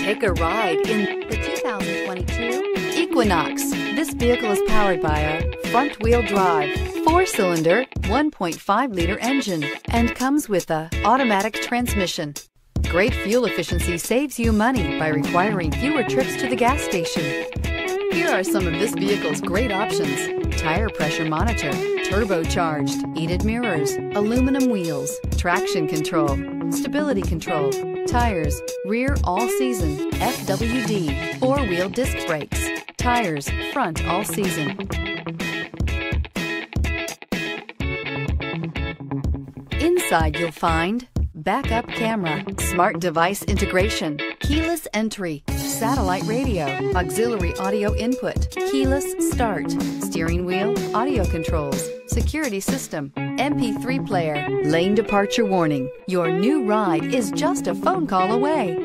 Take a ride in the 2022 Equinox. This vehicle is powered by a front-wheel drive, four-cylinder, 1.5-liter engine, and comes with a automatic transmission. Great fuel efficiency saves you money by requiring fewer trips to the gas station. Here are some of this vehicle's great options. Tire pressure monitor, turbocharged, heated mirrors, aluminum wheels, traction control, stability control, tires, rear all season, FWD, four-wheel disc brakes, tires, front all season. Inside you'll find backup camera, smart device integration, keyless entry, satellite radio, auxiliary audio input, keyless start, steering wheel, audio controls, security system, MP3 player, lane departure warning. Your new ride is just a phone call away.